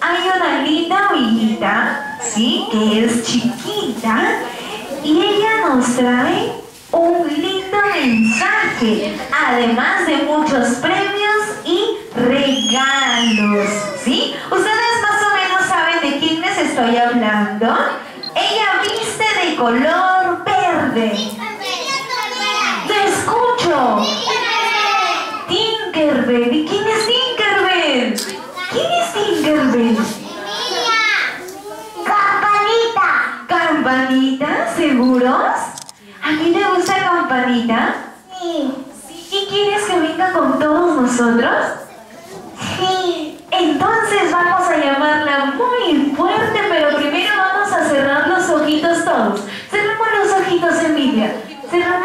Hay una linda ovejita, ¿sí? Que es chiquita y ella nos trae un lindo mensaje, además de muchos premios y regalos, ¿sí? ¿Ustedes más o menos saben de quién les estoy hablando? Ella viste de color verde. ¡Te escucho! ¿A mí le gusta campanita? Sí. ¿Y quieres que venga con todos nosotros? Sí. Entonces vamos a llamarla muy fuerte, pero primero vamos a cerrar los ojitos todos. Cerramos los ojitos, Emilia. Cerramos